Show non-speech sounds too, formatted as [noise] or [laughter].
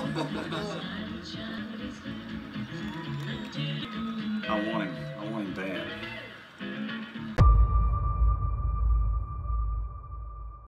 [laughs] I want him.